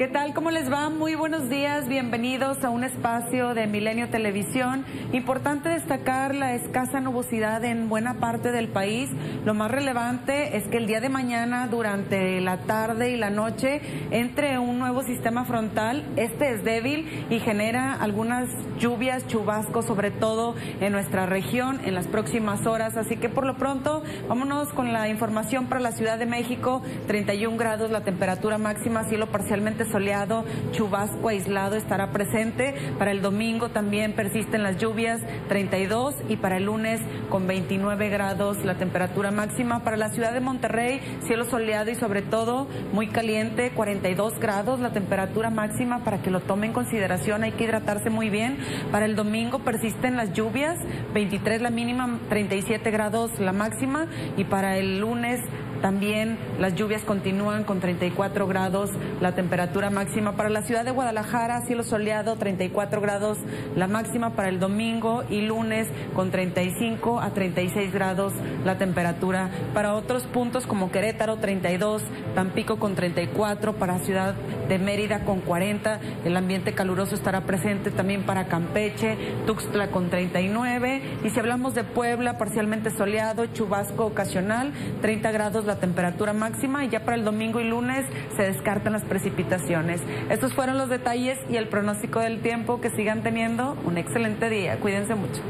¿Qué tal? ¿Cómo les va? Muy buenos días. Bienvenidos a un espacio de Milenio Televisión. Importante destacar la escasa nubosidad en buena parte del país. Lo más relevante es que el día de mañana, durante la tarde y la noche, entre un nuevo sistema frontal. Este es débil y genera algunas lluvias, chubascos, sobre todo en nuestra región en las próximas horas. Así que por lo pronto, vámonos con la información para la Ciudad de México. 31 grados la temperatura máxima, cielo parcialmente soleado, chubasco aislado estará presente. Para el domingo también persisten las lluvias, 32 y para el lunes con 29 grados la temperatura máxima. Para la ciudad de Monterrey, cielo soleado y sobre todo muy caliente, 42 grados la temperatura máxima para que lo tome en consideración. Hay que hidratarse muy bien. Para el domingo persisten las lluvias, 23 la mínima, 37 grados la máxima y para el lunes también las lluvias continúan con 34 grados la temperatura máxima. Para la ciudad de Guadalajara, cielo soleado, 34 grados la máxima para el domingo y lunes con 35 a 36 grados la temperatura. Para otros puntos como Querétaro, 32, Tampico con 34, para Ciudad de Mérida con 40, el ambiente caluroso estará presente también para Campeche, Tuxtla con 39 y si hablamos de Puebla, parcialmente soleado, chubasco ocasional, 30 grados la temperatura máxima y ya para el domingo y lunes se descartan las precipitaciones. Estos fueron los detalles y el pronóstico del tiempo. Que sigan teniendo un excelente día. Cuídense mucho.